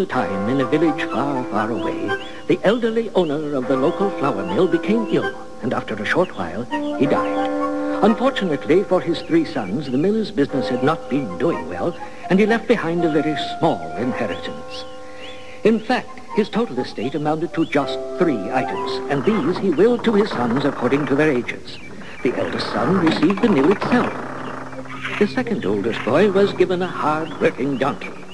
A time, in a village far, far away, the elderly owner of the local flour mill became ill, and after a short while, he died. Unfortunately for his three sons, the miller's business had not been doing well, and he left behind a very small inheritance. In fact, his total estate amounted to just three items, and these he willed to his sons according to their ages. The eldest son received the mill itself. The second oldest boy was given a hard-working donkey.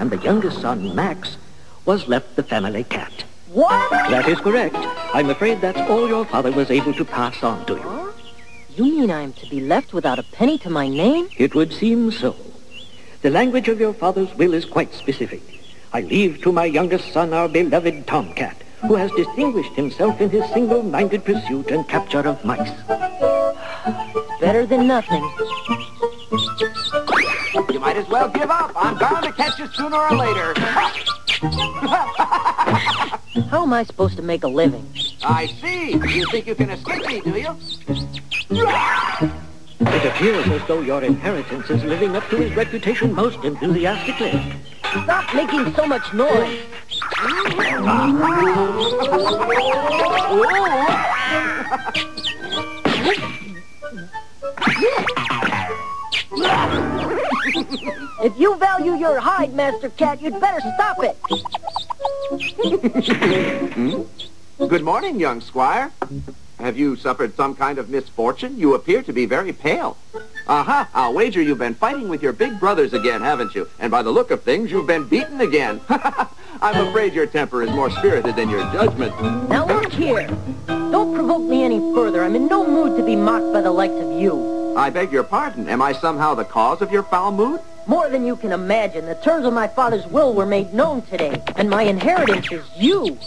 And the youngest son, Max, was left the family cat. What? That is correct. I'm afraid that's all your father was able to pass on to you. You mean I am to be left without a penny to my name? It would seem so. The language of your father's will is quite specific. I leave to my youngest son our beloved tomcat, who has distinguished himself in his single-minded pursuit and capture of mice. Better than nothing. You might as well give up. I'm bound to catch you sooner or later. How am I supposed to make a living? I see. You think you can escape me, do you? It appears as though your inheritance is living up to his reputation most enthusiastically. Stop making so much noise. If you value your hide, Master Cat, you'd better stop it. hmm? Good morning, young squire. Have you suffered some kind of misfortune? You appear to be very pale. Aha, I'll wager you've been fighting with your big brothers again, haven't you? And by the look of things, you've been beaten again. I'm afraid your temper is more spirited than your judgment. Now look here. Don't provoke me any further. I'm in no mood to be mocked by the likes of you. I beg your pardon. Am I somehow the cause of your foul mood? More than you can imagine, the terms of my father's will were made known today, and my inheritance is you.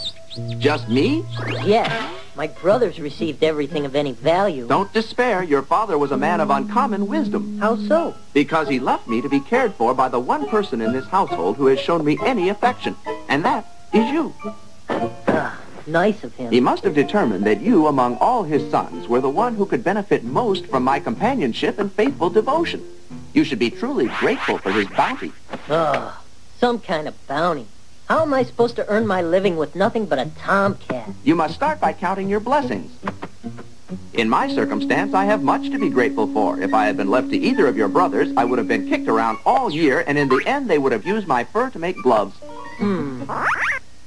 Just me? Yes, my brothers received everything of any value. Don't despair. Your father was a man of uncommon wisdom. How so? Because he left me to be cared for by the one person in this household who has shown me any affection. And that is you. Ah. Nice of him. He must have determined that you, among all his sons, were the one who could benefit most from my companionship and faithful devotion. You should be truly grateful for his bounty. Ah, some kind of bounty. How am I supposed to earn my living with nothing but a tomcat? You must start by counting your blessings. In my circumstance, I have much to be grateful for. If I had been left to either of your brothers, I would have been kicked around all year, and in the end, they would have used my fur to make gloves. Hmm.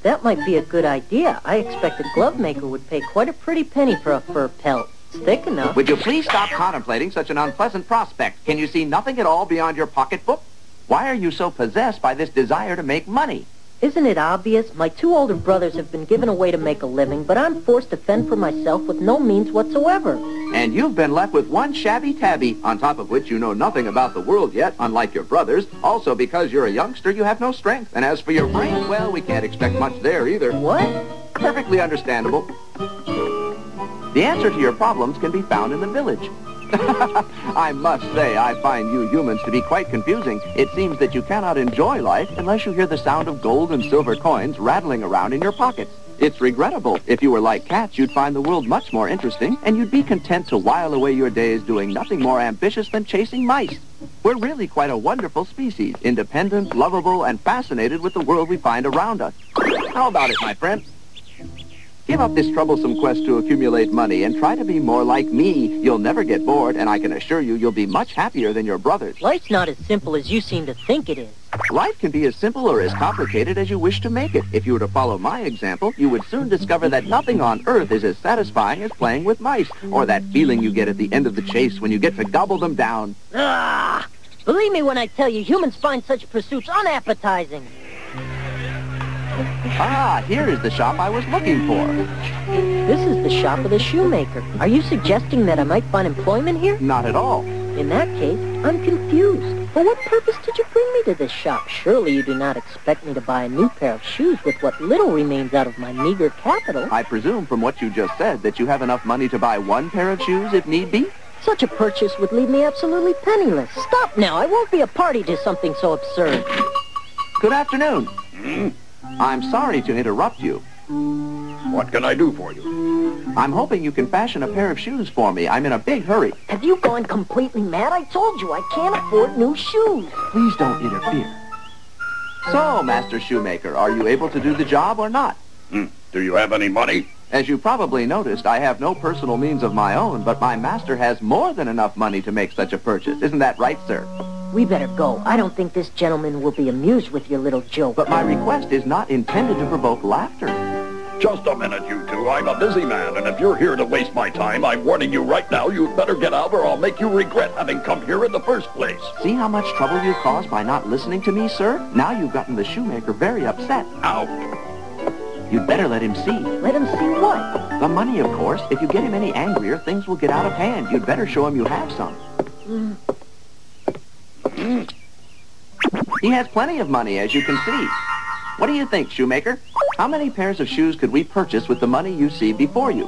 That might be a good idea. I expect a glove maker would pay quite a pretty penny for a fur pelt. It's thick enough. Would you please stop contemplating such an unpleasant prospect? Can you see nothing at all beyond your pocketbook? Why are you so possessed by this desire to make money? Isn't it obvious? My two older brothers have been given away to make a living, but I'm forced to fend for myself with no means whatsoever. And you've been left with one shabby tabby, on top of which you know nothing about the world yet, unlike your brothers. Also, because you're a youngster, you have no strength. And as for your brain, well, we can't expect much there either. What? Perfectly understandable. The answer to your problems can be found in the village. I must say, I find you humans to be quite confusing. It seems that you cannot enjoy life unless you hear the sound of gold and silver coins rattling around in your pockets. It's regrettable. If you were like cats, you'd find the world much more interesting, and you'd be content to while away your days doing nothing more ambitious than chasing mice. We're really quite a wonderful species, independent, lovable, and fascinated with the world we find around us. How about it, my friend? Give up this troublesome quest to accumulate money and try to be more like me. You'll never get bored, and I can assure you you'll be much happier than your brothers. Life's not as simple as you seem to think it is. Life can be as simple or as complicated as you wish to make it. If you were to follow my example, you would soon discover that nothing on earth is as satisfying as playing with mice, or that feeling you get at the end of the chase when you get to gobble them down. Ah! Believe me when I tell you, humans find such pursuits unappetizing. Ah, here is the shop I was looking for. This is the shop of the shoemaker. Are you suggesting that I might find employment here? Not at all. In that case, I'm confused. For what purpose did you bring me to this shop? Surely you do not expect me to buy a new pair of shoes with what little remains out of my meager capital. I presume from what you just said that you have enough money to buy one pair of shoes if need be? Such a purchase would leave me absolutely penniless. Stop now. I won't be a party to something so absurd. Good afternoon. I'm sorry to interrupt you. What can I do for you? I'm hoping you can fashion a pair of shoes for me. I'm in a big hurry. Have you gone completely mad? I told you I can't afford new shoes. Please don't interfere. So, Master Shoemaker, are you able to do the job or not? Hmm. Do you have any money? As you probably noticed, I have no personal means of my own, but my master has more than enough money to make such a purchase. Isn't that right, sir? We better go. I don't think this gentleman will be amused with your little joke. But my request is not intended to provoke laughter. Just a minute, you two. I'm a busy man, and if you're here to waste my time, I'm warning you right now, you'd better get out or I'll make you regret having come here in the first place. See how much trouble you've caused by not listening to me, sir? Now you've gotten the shoemaker very upset. Out. You'd better let him see. Let him see what? The money, of course. If you get him any angrier, things will get out of hand. You'd better show him you have some. Mm. Mm. He has plenty of money, as you can see. What do you think, shoemaker? How many pairs of shoes could we purchase with the money you see before you?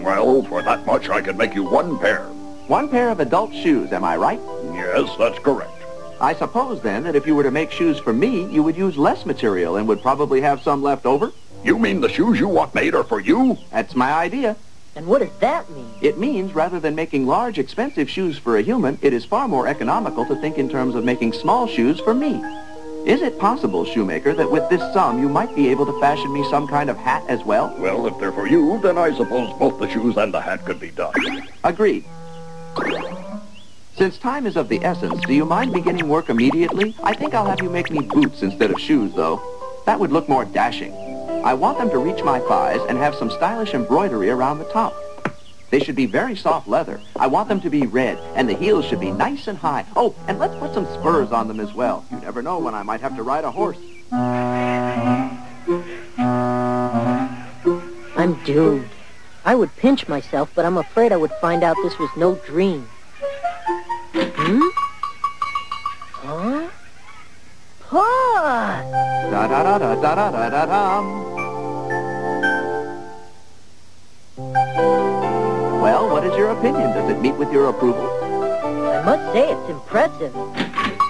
Well, for that much, I could make you one pair. One pair of adult shoes, am I right? Yes, that's correct. I suppose, then, that if you were to make shoes for me, you would use less material and would probably have some left over? You mean the shoes you want made are for you? That's my idea. And what does that mean? It means rather than making large, expensive shoes for a human, it is far more economical to think in terms of making small shoes for me. Is it possible, shoemaker, that with this sum you might be able to fashion me some kind of hat as well? Well, if they're for you, then I suppose both the shoes and the hat could be done. Agreed. Since time is of the essence, do you mind beginning work immediately? I think I'll have you make me boots instead of shoes, though. That would look more dashing. I want them to reach my thighs and have some stylish embroidery around the top. They should be very soft leather. I want them to be red, and the heels should be nice and high. Oh, and let's put some spurs on them as well. You never know when I might have to ride a horse. I'm doomed. I would pinch myself, but I'm afraid I would find out this was no dream. Hmm? Huh? Paw! Da da da da da da da da dum. Well, what is your opinion? Does it meet with your approval? I must say it's impressive.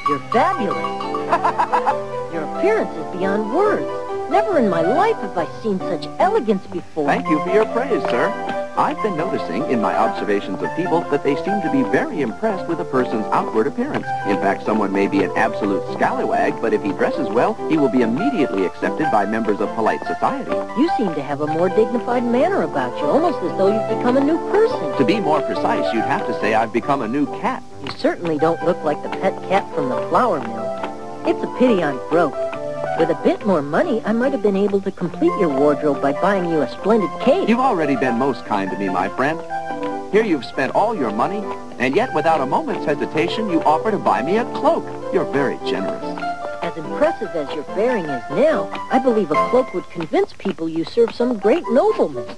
You're fabulous. Your appearance is beyond words. Never in my life have I seen such elegance before. Thank you for your praise, sir. I've been noticing in my observations of people that they seem to be very impressed with a person's outward appearance. In fact, someone may be an absolute scallywag, but if he dresses well, he will be immediately accepted by members of polite society. You seem to have a more dignified manner about you, almost as though you've become a new person. To be more precise, you'd have to say I've become a new cat. You certainly don't look like the pet cat from the flour mill. It's a pity I'm broke. With a bit more money, I might have been able to complete your wardrobe by buying you a splendid cape. You've already been most kind to me, my friend. Here you've spent all your money, and yet without a moment's hesitation, you offer to buy me a cloak. You're very generous. As impressive as your bearing is now, I believe a cloak would convince people you serve some great nobleman.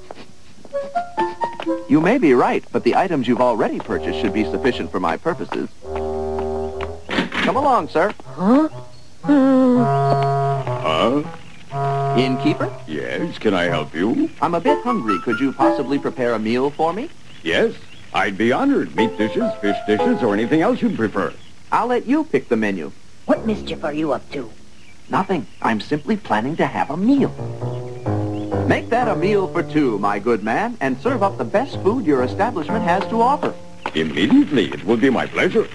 You may be right, but the items you've already purchased should be sufficient for my purposes. Come along, sir. Huh? Hmm. Huh? Innkeeper, Yes, can I help you? I'm a bit hungry. Could you possibly prepare a meal for me? Yes, I'd be honored. Meat dishes, fish dishes, or anything else you'd prefer. I'll let you pick the menu. What mischief are you up to? Nothing. I'm simply planning to have a meal. Make that a meal for two, my good man, and serve up the best food your establishment has to offer. Immediately, it will be my pleasure.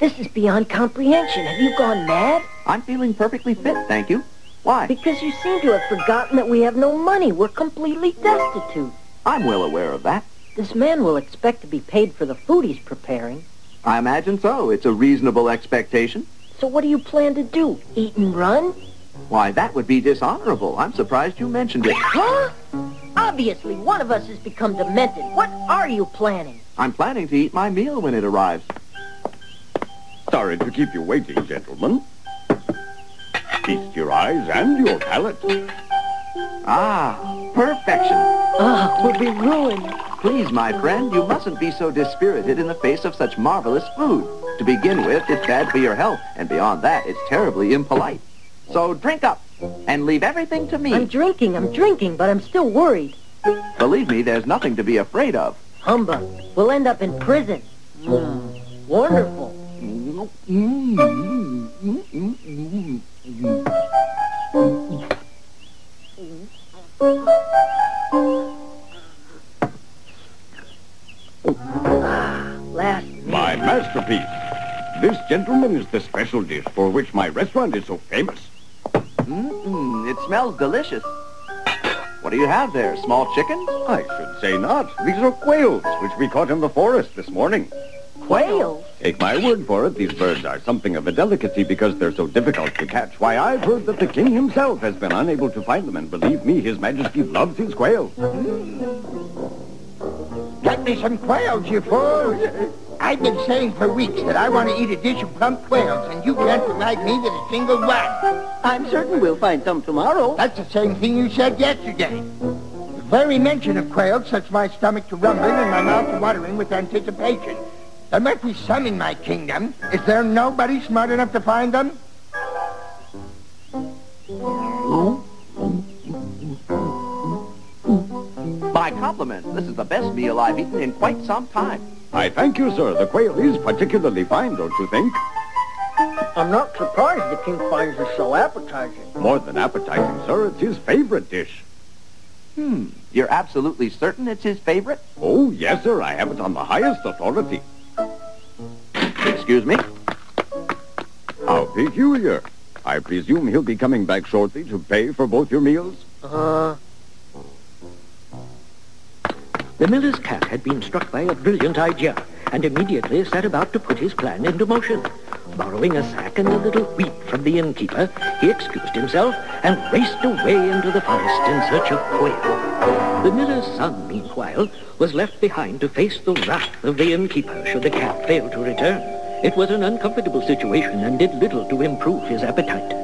This is beyond comprehension. Have you gone mad? I'm feeling perfectly fit, thank you. Why? Because you seem to have forgotten that we have no money. We're completely destitute. I'm well aware of that. This man will expect to be paid for the food he's preparing. I imagine so. It's a reasonable expectation. So what do you plan to do? Eat and run? Why, that would be dishonorable. I'm surprised you mentioned it. Huh? Obviously, one of us has become demented. What are you planning? I'm planning to eat my meal when it arrives. Sorry to keep you waiting, gentlemen. Feast your eyes and your palate. Ah, perfection. Ah, we'll be ruined. Please, my friend, you mustn't be so dispirited in the face of such marvelous food. To begin with, it's bad for your health, and beyond that, it's terribly impolite. So drink up, and leave everything to me. I'm drinking, I'm drinking, but I'm still worried. Believe me, there's nothing to be afraid of. Humbug. We'll end up in prison. Mm, wonderful. My masterpiece. This, gentlemen, is the special dish for which my restaurant is so famous. Mmm, it smells delicious. What do you have there? Small chickens? I should say not. These are quails, which we caught in the forest this morning. Quails? Take my word for it, these birds are something of a delicacy because they're so difficult to catch. Why, I've heard that the king himself has been unable to find them, and believe me, his majesty loves his quails. Get me some quails, you fool. I've been saying for weeks that I want to eat a dish of plump quails, and you can't provide me with a single one. I'm certain we'll find some tomorrow. That's the same thing you said yesterday. The very mention of quails sets my stomach to rumbling and my mouth to watering with anticipation. There must be some in my kingdom. Is there nobody smart enough to find them? My compliments. This is the best meal I've eaten in quite some time. I thank you, sir. The quail is particularly fine, don't you think? I'm not surprised the king finds it so appetizing. More than appetizing, sir. It's his favorite dish. Hmm. You're absolutely certain it's his favorite? Oh, yes, sir. I have it on the highest authority. Excuse me? How peculiar. I presume he'll be coming back shortly to pay for both your meals? Uh, The miller's cat had been struck by a brilliant idea and immediately set about to put his plan into motion. Borrowing a sack and a little wheat from the innkeeper, he excused himself and raced away into the forest in search of quail. The miller's son, meanwhile, was left behind to face the wrath of the innkeeper should the cat fail to return. It was an uncomfortable situation and did little to improve his appetite.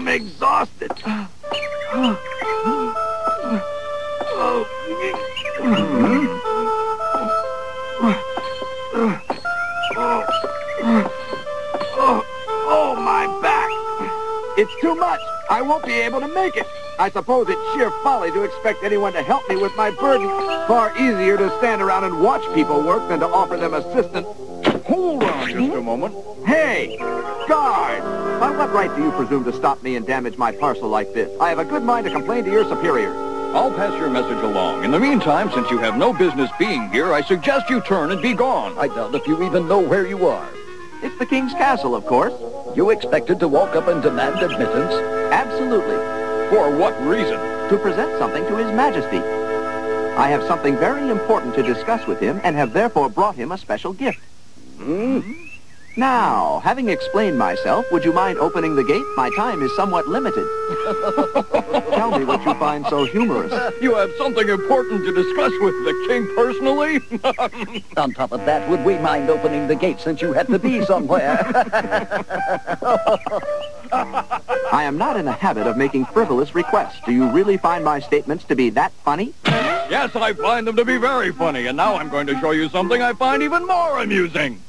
I'm exhausted. Oh, my back. It's too much. I won't be able to make it. I suppose it's sheer folly to expect anyone to help me with my burden. Far easier to stand around and watch people work than to offer them assistance. Hold on just a moment. Hey, guard! By what right do you presume to stop me and damage my parcel like this? I have a good mind to complain to your superiors. I'll pass your message along. In the meantime, since you have no business being here, I suggest you turn and be gone. I doubt if you even know where you are. It's the king's castle, of course. You expected to walk up and demand admittance? Absolutely. For what reason? To present something to his majesty. I have something very important to discuss with him and have therefore brought him a special gift. Hmm? Now, having explained myself, would you mind opening the gate? My time is somewhat limited. Tell me what you find so humorous. You have something important to discuss with the king personally? On top of that, would we mind opening the gate since you had to be somewhere? I am not in the habit of making frivolous requests. Do you really find my statements to be that funny? yes, I find them to be very funny, and now I'm going to show you something I find even more amusing.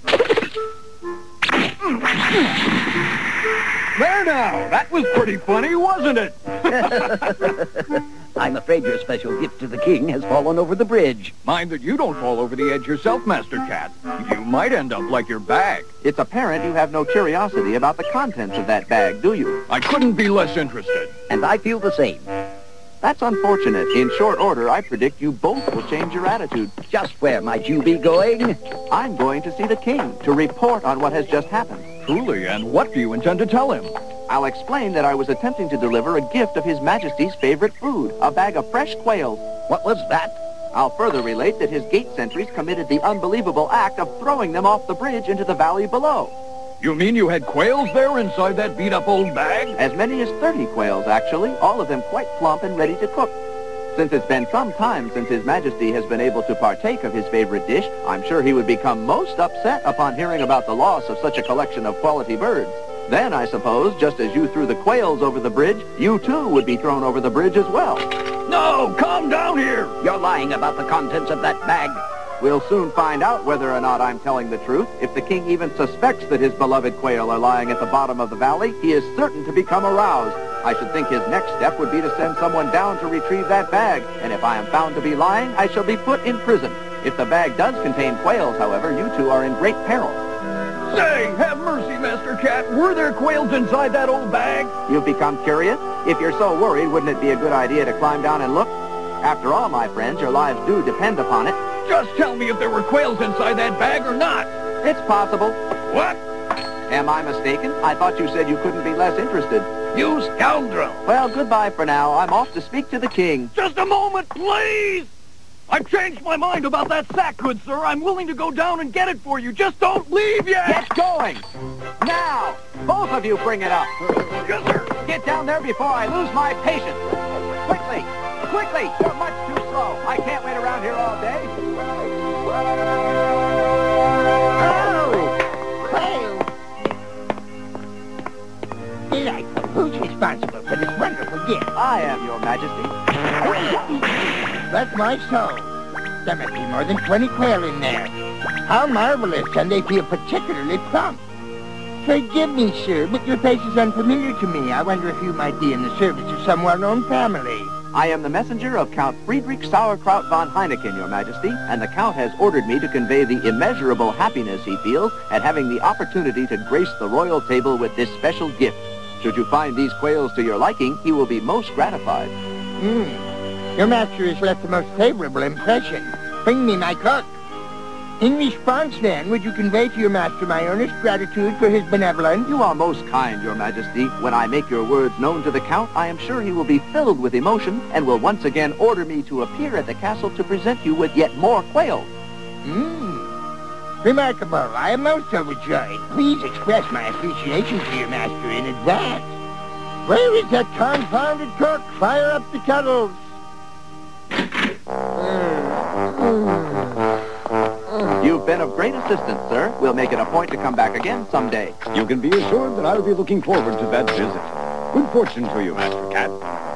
There now, that was pretty funny, wasn't it? I'm afraid your special gift to the king has fallen over the bridge. Mind that you don't fall over the edge yourself, Master Cat. You might end up like your bag. It's apparent you have no curiosity about the contents of that bag, do you? I couldn't be less interested. And I feel the same. That's unfortunate. In short order, I predict you both will change your attitude. Just where might you be going? I'm going to see the king to report on what has just happened. Truly, and what do you intend to tell him? I'll explain that I was attempting to deliver a gift of His Majesty's favorite food, a bag of fresh quails. What was that? I'll further relate that his gate sentries committed the unbelievable act of throwing them off the bridge into the valley below. You mean you had quails there inside that beat-up old bag? As many as 30 quails, actually, all of them quite plump and ready to cook. Since it's been some time since His Majesty has been able to partake of his favorite dish, I'm sure he would become most upset upon hearing about the loss of such a collection of quality birds. Then, I suppose, just as you threw the quails over the bridge, you too would be thrown over the bridge as well. No, come down here! You're lying about the contents of that bag. We'll soon find out whether or not I'm telling the truth. If the king even suspects that his beloved quail are lying at the bottom of the valley, he is certain to become aroused. I should think his next step would be to send someone down to retrieve that bag. And if I am found to be lying, I shall be put in prison. If the bag does contain quails, however, you two are in great peril. Say, have mercy, Master Cat. Were there quails inside that old bag? You've become curious? If you're so worried, wouldn't it be a good idea to climb down and look? After all, my friends, your lives do depend upon it. Just tell me if there were quails inside that bag or not. It's possible. What? Am I mistaken? I thought you said you couldn't be less interested. You scoundrel! Well, goodbye for now. I'm off to speak to the king. Just a moment, please! I've changed my mind about that sack, good sir. I'm willing to go down and get it for you. Just don't leave yet! Get going! Now! Both of you bring it up. Yes, sir. Get down there before I lose my patience. Quickly! Quickly! You're much too slow. I can't wait around here all day. Delightful. Who's responsible for this wonderful gift? I am, your majesty. Bless my soul. There must be more than 20 quail in there. How marvelous, and they feel particularly plump. Forgive me, sir, but your face is unfamiliar to me. I wonder if you might be in the service of some well-known family. I am the messenger of Count Friedrich Sauerkraut von Heineken, your majesty, and the count has ordered me to convey the immeasurable happiness he feels at having the opportunity to grace the royal table with this special gift. Should you find these quails to your liking, he will be most gratified. Hmm. Your master has left the most favorable impression. Bring me my cook. In response, then, would you convey to your master my earnest gratitude for his benevolence? You are most kind, your majesty. When I make your words known to the count, I am sure he will be filled with emotion and will once again order me to appear at the castle to present you with yet more quail. Hmm. Remarkable. I am most overjoyed. Please express my appreciation to your master in advance. Where is that confounded cook? Fire up the kettles. You've been of great assistance, sir. We'll make it a point to come back again someday. You can be assured that I'll be looking forward to that visit. Good fortune to you, Master Cat.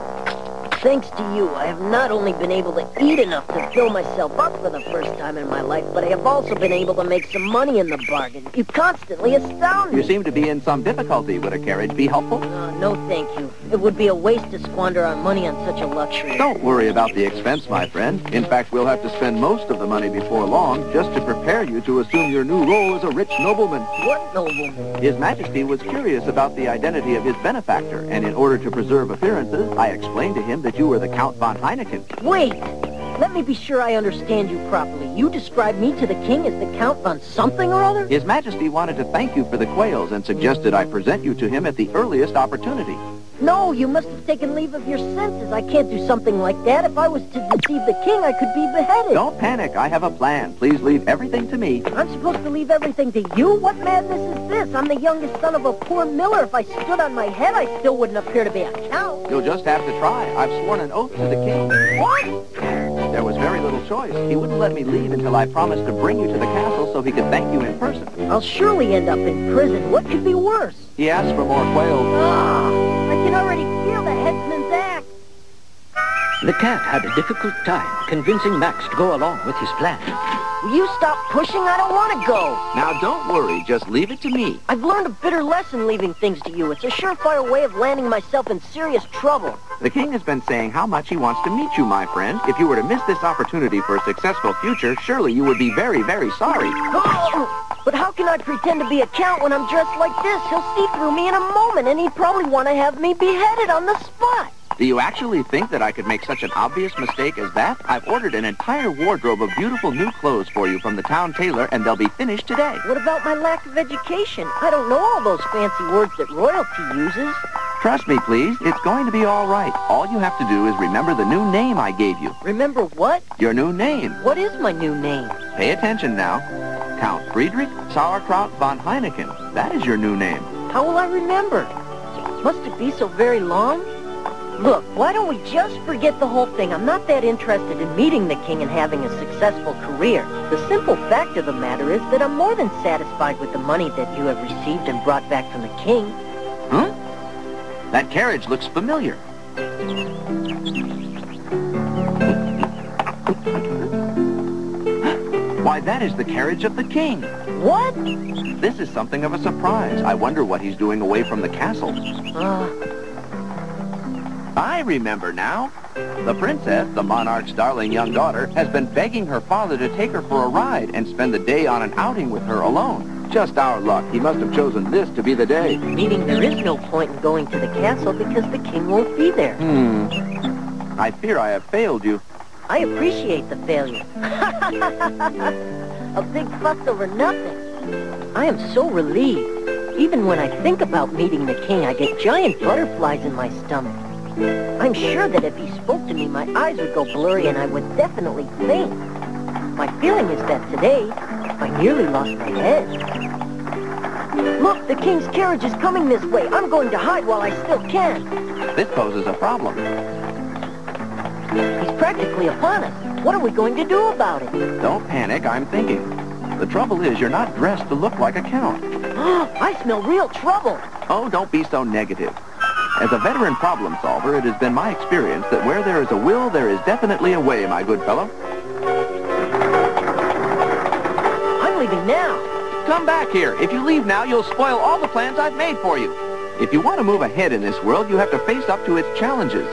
Thanks to you, I have not only been able to eat enough to fill myself up for the first time in my life, but I have also been able to make some money in the bargain. You constantly astound me. You seem to be in some difficulty. Would a carriage be helpful? Uh, no, thank you. It would be a waste to squander our money on such a luxury. Don't worry about the expense, my friend. In fact, we'll have to spend most of the money before long just to prepare you to assume your new role as a rich nobleman. What nobleman? His Majesty was curious about the identity of his benefactor, and in order to preserve appearances, I explained to him that you were the Count von Heineken. Wait! Let me be sure I understand you properly. You described me to the king as the Count von something or other? His Majesty wanted to thank you for the quails and suggested I present you to him at the earliest opportunity. No, you must have taken leave of your senses. I can't do something like that. If I was to deceive the king, I could be beheaded. Don't panic. I have a plan. Please leave everything to me. I'm supposed to leave everything to you? What madness is this? I'm the youngest son of a poor miller. If I stood on my head, I still wouldn't appear to be a count. You'll just have to try. I've sworn an oath to the king. What? There was very little choice. He wouldn't let me leave until I promised to bring you to the castle so he could thank you in person. I'll surely end up in prison. What could be worse? He asked for more quail. Ah, can already feel the headsman's axe. The cat had a difficult time convincing Max to go along with his plan. Will you stop pushing? I don't want to go. Now, don't worry. Just leave it to me. I've learned a bitter lesson leaving things to you. It's a surefire way of landing myself in serious trouble. The king has been saying how much he wants to meet you, my friend. If you were to miss this opportunity for a successful future, surely you would be very, very sorry. But how can I pretend to be a count when I'm dressed like this? He'll see through me in a moment, and he'd probably want to have me beheaded on the spot. Do you actually think that I could make such an obvious mistake as that? I've ordered an entire wardrobe of beautiful new clothes for you from the town tailor, and they'll be finished today. What about my lack of education? I don't know all those fancy words that royalty uses. Trust me, please. It's going to be all right. All you have to do is remember the new name I gave you. Remember what? Your new name. What is my new name? Pay attention now. Count Friedrich Sauerkraut von Heineken. That is your new name. How will I remember? Must it be so very long? Look, why don't we just forget the whole thing? I'm not that interested in meeting the king and having a successful career. The simple fact of the matter is that I'm more than satisfied with the money that you have received and brought back from the king. Huh? That carriage looks familiar. Why, that is the carriage of the king. What? This is something of a surprise. I wonder what he's doing away from the castle. Uh, I remember now. The princess, the monarch's darling young daughter, has been begging her father to take her for a ride and spend the day on an outing with her alone. Just our luck. He must have chosen this to be the day. meaning there is no point in going to the castle because the king won't be there. Hmm. I fear I have failed you. I appreciate the failure. a big fuss over nothing. I am so relieved. Even when I think about meeting the king, I get giant butterflies in my stomach. I'm sure that if he spoke to me, my eyes would go blurry and I would definitely faint. My feeling is that today, I nearly lost my head. Look, the king's carriage is coming this way. I'm going to hide while I still can. This poses a problem. He's practically upon us. What are we going to do about it? Don't panic, I'm thinking. The trouble is, you're not dressed to look like a count. I smell real trouble. Oh, don't be so negative. As a veteran problem solver, it has been my experience that where there is a will, there is definitely a way, my good fellow. I'm leaving now. Come back here. If you leave now, you'll spoil all the plans I've made for you. If you want to move ahead in this world, you have to face up to its challenges.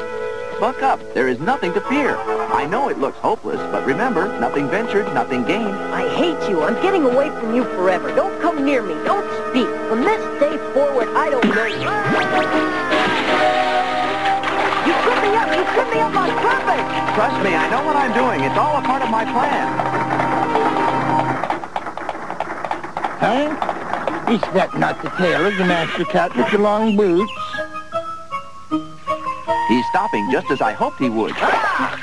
Buck up. There is nothing to fear. I know it looks hopeless, but remember, nothing ventured, nothing gained. I hate you. I'm getting away from you forever. Don't come near me. Don't speak. From this day forward, I don't know you. You trip me up. You trip me up on purpose. Trust me, I know what I'm doing. It's all a part of my plan. Huh? Is that not the tail of the master cat with the long boots? He's stopping just as I hoped he would. Ah,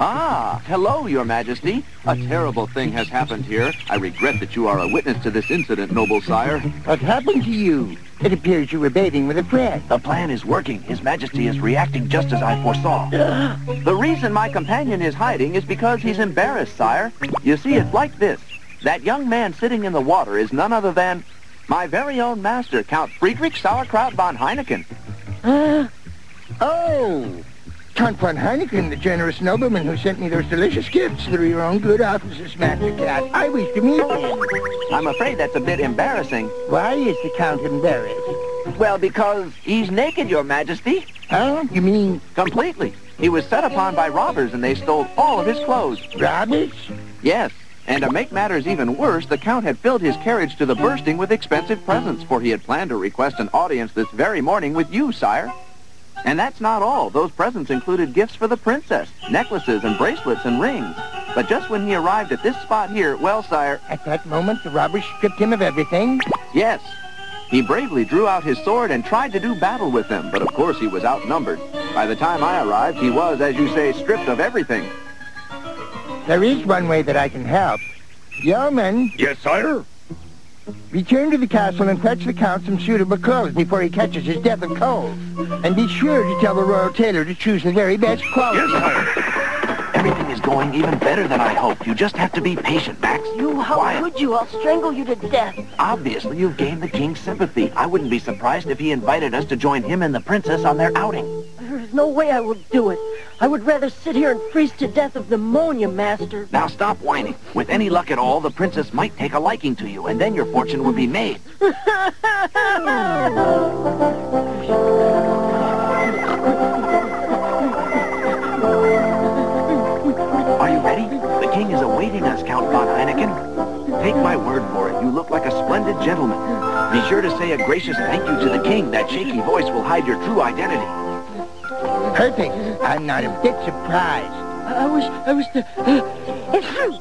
Ah, hello, Your Majesty. A terrible thing has happened here. I regret that you are a witness to this incident, noble sire. What happened to you? It appears you were bathing with a friend. The plan is working. His Majesty is reacting just as I foresaw. the reason my companion is hiding is because he's embarrassed, sire. You see, it's like this. That young man sitting in the water is none other than my very own master, Count Friedrich Sauerkraut von Heineken. Ah. Oh, Count von Heineken, the generous nobleman who sent me those delicious gifts through your own good offices, Master Cat. I wish to meet him. I'm afraid that's a bit embarrassing. Why is the Count embarrassed? Well, because he's naked, Your Majesty. Huh? You mean Completely. He was set upon by robbers and they stole all of his clothes. robbers? Yes. And to make matters even worse, the Count had filled his carriage to the bursting with expensive presents, for he had planned to request an audience this very morning with you, sire. And that's not all. Those presents included gifts for the princess, necklaces and bracelets and rings. But just when he arrived at this spot here, well, sire, At that moment, the robbers stripped him of everything. yes. He bravely drew out his sword and tried to do battle with them, but of course he was outnumbered. By the time I arrived, he was, as you say, stripped of everything. There is one way that I can help. Yeoman, Yes, sire? Return to the castle and fetch the Count some suitable clothes before he catches his death of cold. And be sure to tell the royal tailor to choose the very best quality. Yes, sir. Everything is going even better than I hoped. You just have to be patient, Max. You, how Quiet. could you? I'll strangle you to death. Obviously, you've gained the king's sympathy. I wouldn't be surprised if he invited us to join him and the princess on their outing. There's no way I will do it. I would rather sit here and freeze to death of pneumonia, Master. Now stop whining. With any luck at all, the princess might take a liking to you, and then your fortune would be made. Are you ready? The king is awaiting us, Count von Heineken. Take my word for it, you look like a splendid gentleman. Be sure to say a gracious thank you to the king. That shaky voice will hide your true identity. Perfect. I'm not a bit surprised. I was, I was the, it's true.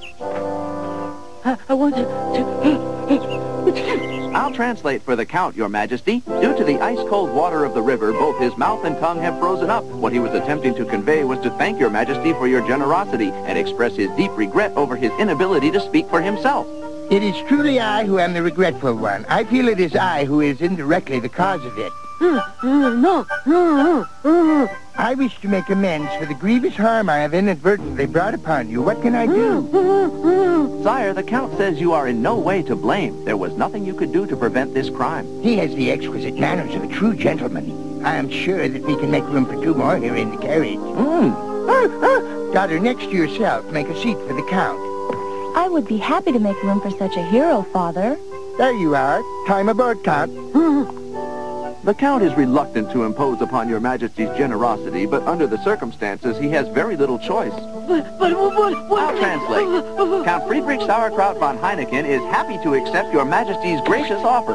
I, I wanted to, it's true. I'll translate for the Count, Your Majesty. Due to the ice-cold water of the river, both his mouth and tongue have frozen up. What he was attempting to convey was to thank Your Majesty for your generosity and express his deep regret over his inability to speak for himself. It is truly I who am the regretful one. I feel it is I who is indirectly the cause of it. No, no, no, no. I wish to make amends for the grievous harm I have inadvertently brought upon you. What can I do? Sire, the Count says you are in no way to blame. There was nothing you could do to prevent this crime. He has the exquisite manners of a true gentleman. I am sure that we can make room for two more here in the carriage. Hmm. Daughter, next to yourself, make a seat for the Count. I would be happy to make room for such a hero, Father. There you are. Time aboard, Count. The Count is reluctant to impose upon Your Majesty's generosity, but under the circumstances, he has very little choice. But, but what, what? I'll translate. Count Friedrich Sauerkraut von Heineken is happy to accept Your Majesty's gracious offer.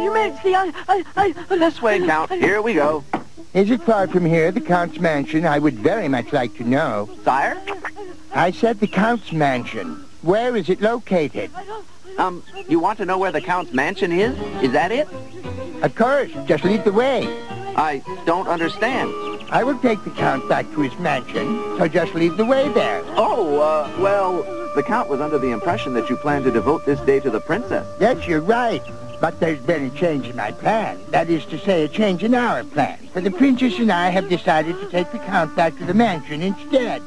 Your Majesty, I, I, I... This way, Count. Here we go. Is it far from here, the Count's mansion? I would very much like to know. Sire? I said the Count's mansion. Where is it located? Um, you want to know where the Count's mansion is? Is that it? Of course, just lead the way. I don't understand. I will take the Count back to his mansion, so just lead the way there. Oh, uh, well, the Count was under the impression that you planned to devote this day to the princess. Yes, you're right. But there's been a change in my plan. That is to say, a change in our plan. For the princess and I have decided to take the Count back to the mansion instead.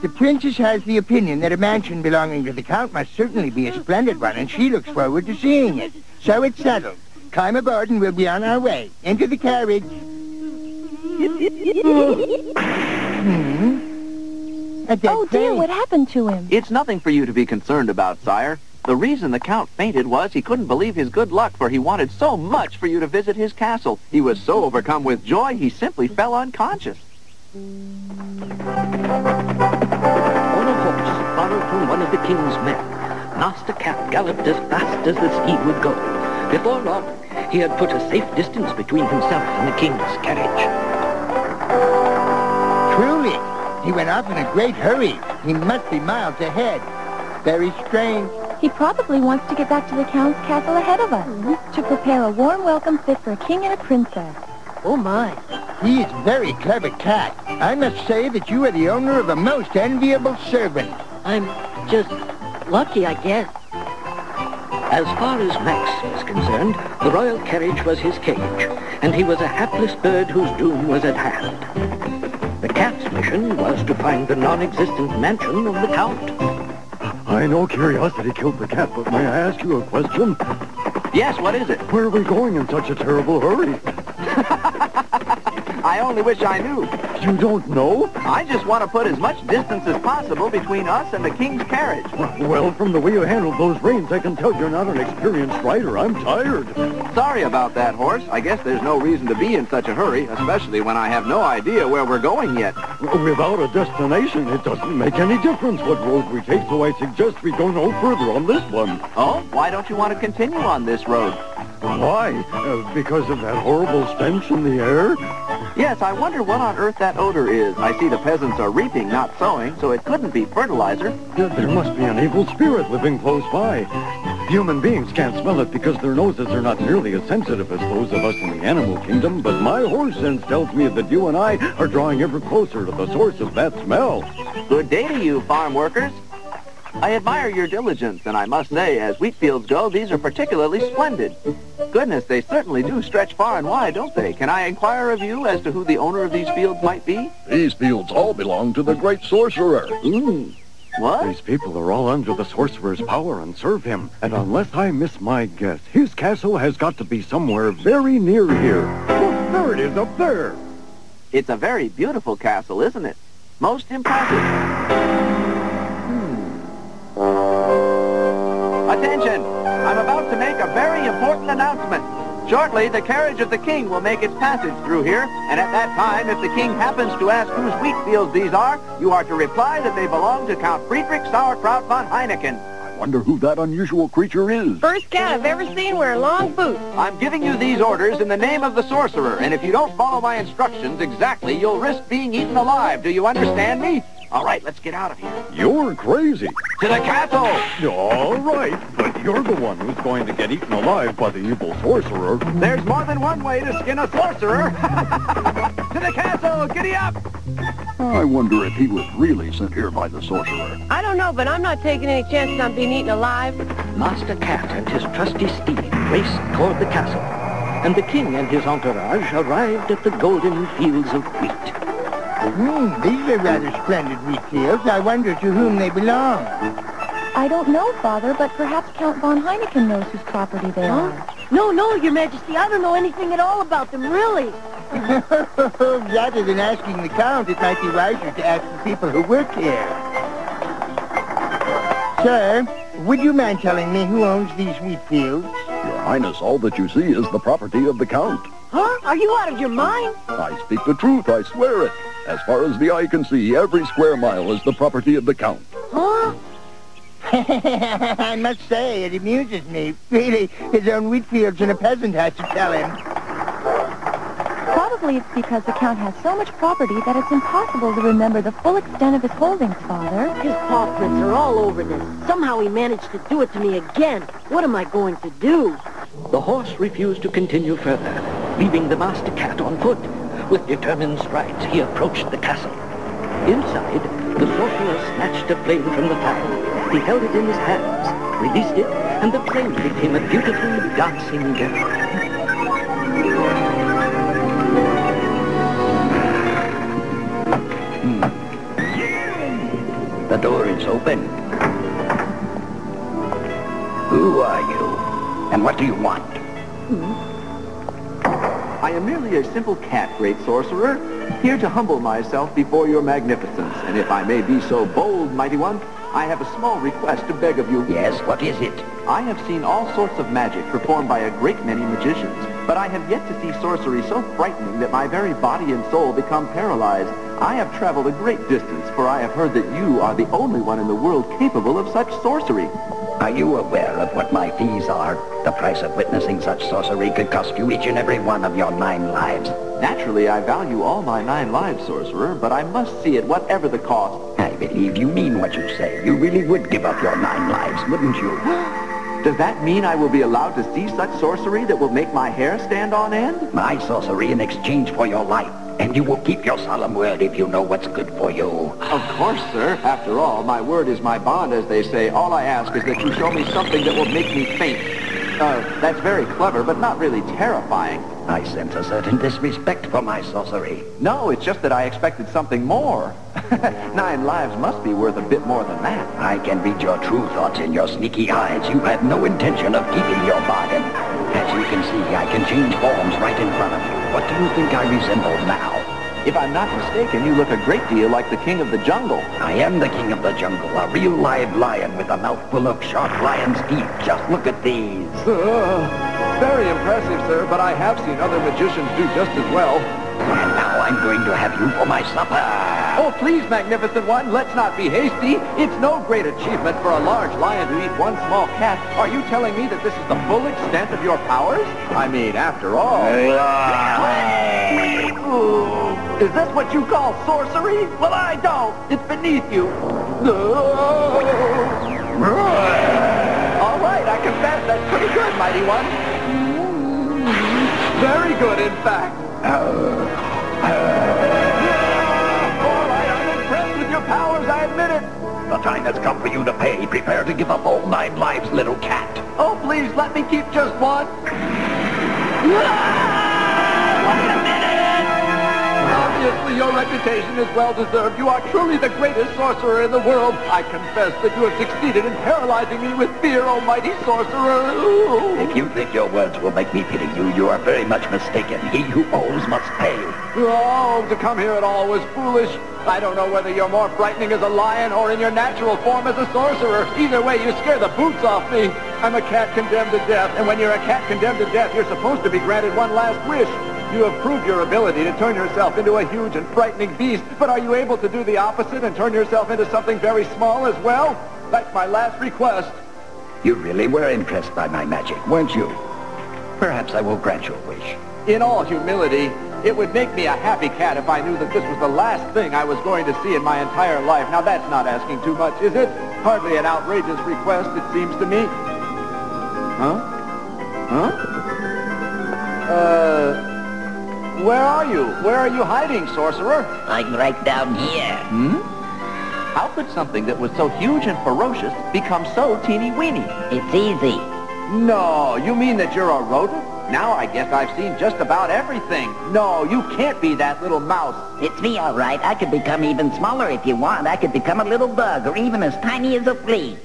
The princess has the opinion that a mansion belonging to the Count must certainly be a splendid one, and she looks forward to seeing it. So it's settled. Climb aboard and we'll be on our way. Into the carriage. hmm? Oh, dear, face. what happened to him? It's nothing for you to be concerned about, sire. The reason the Count fainted was he couldn't believe his good luck, for he wanted so much for you to visit his castle. He was so overcome with joy, he simply fell unconscious. On a horse borrowed from one of the king's men, Master Cat galloped as fast as the steed would go. Before long, he had put a safe distance between himself and the king's carriage. Truly, he went off in a great hurry. He must be miles ahead. Very strange. He probably wants to get back to the Count's castle ahead of us to prepare a warm welcome fit for a king and a princess. Oh, my. He is very clever cat. I must say that you are the owner of a most enviable servant. I'm just lucky, I guess. As far as Max was concerned, the royal carriage was his cage, and he was a hapless bird whose doom was at hand. The cat's mission was to find the non-existent mansion of the Count. I know curiosity killed the cat, but may I ask you a question? Yes, what is it? Where are we going in such a terrible hurry? I only wish I knew. You don't know? I just want to put as much distance as possible between us and the king's carriage. Well, from the way you handled those reins, I can tell you're not an experienced rider. I'm tired. Sorry about that, horse. I guess there's no reason to be in such a hurry, especially when I have no idea where we're going yet. Without a destination, it doesn't make any difference what road we take, so I suggest we go no further on this one. Oh, why don't you want to continue on this road? Why? Uh, because of that horrible stench in the air? Yes, I wonder what on earth that odor is. I see the peasants are reaping, not sowing, so it couldn't be fertilizer. There must be an evil spirit living close by. Human beings can't smell it because their noses are not nearly as sensitive as those of us in the animal kingdom, but my horse sense tells me that you and I are drawing ever closer to the source of that smell. Good day to you, farm workers. I admire your diligence, and I must say, as wheat fields go, these are particularly splendid. Goodness, they certainly do stretch far and wide, don't they? Can I inquire of you as to who the owner of these fields might be? These fields all belong to the great sorcerer. Mm. What? These people are all under the sorcerer's power and serve him. And unless I miss my guess, his castle has got to be somewhere very near here. Look, there it is up there. It's a very beautiful castle, isn't it? Most impressive. Important announcement. Shortly, the carriage of the king will make its passage through here, and at that time, if the king happens to ask whose wheat fields these are, you are to reply that they belong to Count Friedrich Sauerkraut von Heineken. I wonder who that unusual creature is. First cat I've ever seen wear long boots. I'm giving you these orders in the name of the sorcerer, and if you don't follow my instructions exactly, you'll risk being eaten alive. Do you understand me? All right, let's get out of here. You're crazy. To the castle! All right, but you're the one who's going to get eaten alive by the evil sorcerer. There's more than one way to skin a sorcerer. to the castle! Giddy up! I wonder if he was really sent here by the sorcerer. I don't know, but I'm not taking any chances on being eaten alive. Master Cat and his trusty steed raced toward the castle, and the king and his entourage arrived at the golden fields of wheat. Hmm, these are rather splendid wheat fields. I wonder to whom they belong. I don't know, Father, but perhaps Count von Heineken knows whose property they are. No, no, Your Majesty, I don't know anything at all about them, really. Rather than asking the Count, it might be wiser to ask the people who work here. Sir, would you mind telling me who owns these wheat fields? Your Highness, all that you see is the property of the Count. Huh? Are you out of your mind? I speak the truth, I swear it. As far as the eye can see, every square mile is the property of the Count. Huh? I must say, it amuses me. Really, his own wheat fields and a peasant has to tell him. Probably it's because the Count has so much property that it's impossible to remember the full extent of his holdings, Father. His paw prints are all over this. Somehow he managed to do it to me again. What am I going to do? The horse refused to continue further, leaving the master cat on foot. With determined strides, he approached the castle. Inside, the sorcerer snatched a flame from the fire. He held it in his hands, released it, and the flame became a beautiful dancing girl. Hmm. The door is open. Who are you? And what do you want? I am merely a simple cat, great sorcerer, here to humble myself before your magnificence. And if I may be so bold, mighty one, I have a small request to beg of you. Yes, what is it? I have seen all sorts of magic performed by a great many magicians, but I have yet to see sorcery so frightening that my very body and soul become paralyzed. I have traveled a great distance, for I have heard that you are the only one in the world capable of such sorcery. Are you aware of what my fees are? The price of witnessing such sorcery could cost you each and every one of your nine lives. Naturally, I value all my nine lives, sorcerer, but I must see it whatever the cost. I believe you mean what you say. You really would give up your nine lives, wouldn't you? Does that mean I will be allowed to see such sorcery that will make my hair stand on end? My sorcery in exchange for your life. And you will keep your solemn word if you know what's good for you. Of course, sir. After all, my word is my bond, as they say. All I ask is that you show me something that will make me faint. Uh, that's very clever, but not really terrifying. I sense a certain disrespect for my sorcery. No, it's just that I expected something more. Nine lives must be worth a bit more than that. I can read your true thoughts in your sneaky eyes. You have no intention of keeping your bargain. You can see, I can change forms right in front of you. What do you think I resemble now? If I'm not mistaken, you look a great deal like the king of the jungle. I am the king of the jungle, a real live lion with a mouthful of sharp lion's teeth. Just look at these. very impressive, sir, but I have seen other magicians do just as well. I'm going to have you for my supper. Oh, please, magnificent one, let's not be hasty. It's no great achievement for a large lion to eat one small cat. Are you telling me that this is the full extent of your powers? I mean, after all... Ooh, is this what you call sorcery? Well, I don't. It's beneath you. All right, I can good, mighty one. Very good, in fact. I'm impressed with your powers, I admit it. The time has come for you to pay. Prepare to give up all nine lives, little cat. Oh, please, let me keep just one. Obviously, your reputation is well-deserved. You are truly the greatest sorcerer in the world. I confess that you have succeeded in paralyzing me with fear, almighty sorcerer. If you think your words will make me pity you, you are very much mistaken. He who owes must pay. Oh, to come here at all was foolish. I don't know whether you're more frightening as a lion or in your natural form as a sorcerer. Either way, you scare the boots off me. I'm a cat condemned to death, and when you're a cat condemned to death, you're supposed to be granted one last wish. You have proved your ability to turn yourself into a huge and frightening beast, but are you able to do the opposite and turn yourself into something very small as well? That's my last request. You really were impressed by my magic, weren't you? Perhaps I will grant your wish. In all humility, it would make me a happy cat if I knew that this was the last thing I was going to see in my entire life. Now, that's not asking too much, is it? Hardly an outrageous request, it seems to me. Huh? Huh? Uh... Where are you? Where are you hiding, sorcerer? I'm right down here. Hmm? How could something that was so huge and ferocious become so teeny-weeny? It's easy. No, you mean that you're a rodent? Now I guess I've seen just about everything. No, you can't be that little mouse. It's me, all right. I could become even smaller if you want. I could become a little bug or even as tiny as a flea.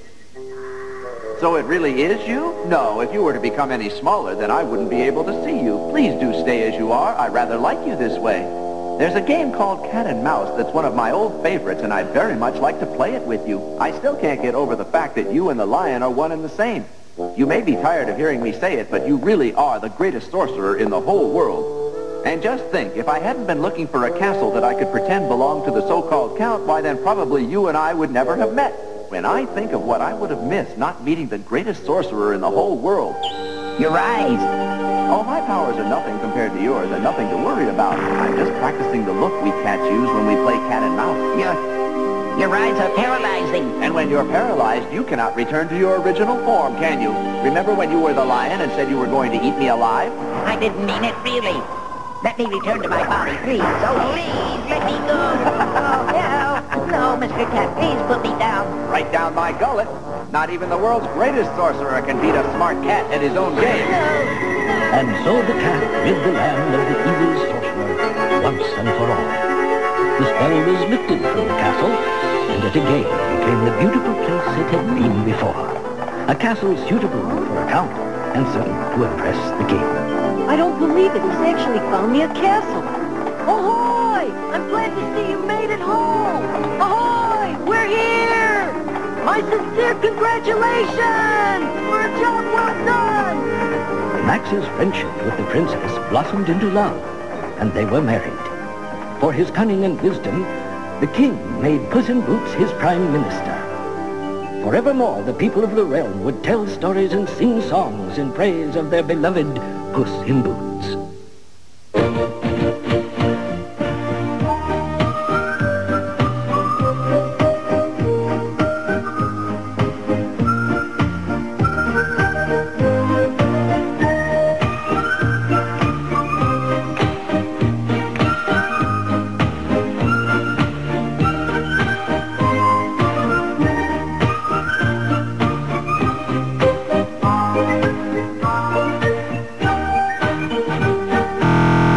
So it really is you? No, if you were to become any smaller, then I wouldn't be able to see you. Please do stay as you are. I rather like you this way. There's a game called Cat and Mouse that's one of my old favorites, and I'd very much like to play it with you. I still can't get over the fact that you and the lion are one and the same. You may be tired of hearing me say it, but you really are the greatest sorcerer in the whole world. And just think, if I hadn't been looking for a castle that I could pretend belonged to the so-called Count, why then probably you and I would never have met. When I think of what I would have missed not meeting the greatest sorcerer in the whole world. Your eyes. Oh, my powers are nothing compared to yours and nothing to worry about. I'm just practicing the look we cats use when we play cat and mouse. Your, your eyes are paralyzing. And when you're paralyzed, you cannot return to your original form, can you? Remember when you were the lion and said you were going to eat me alive? I didn't mean it, really. Let me return to my body, please. Oh, please, let me go. Oh, no. No, Mr. Cat, please put me down. Right down my gullet. Not even the world's greatest sorcerer can beat a smart cat at his own game. No. And so the cat rid the land of the evil sorcerer once and for all. The spell was lifted from the castle, and it again became the beautiful place it had been before. A castle suitable for a count, and certain to impress the king. I don't believe it. He's actually found me a castle. Glad to see you made it home. Ahoy! We're here! My sincere congratulations! For a job well done! Max's friendship with the princess blossomed into love, and they were married. For his cunning and wisdom, the king made Puss in Boots his prime minister. Forevermore, the people of the realm would tell stories and sing songs in praise of their beloved Puss in Boots.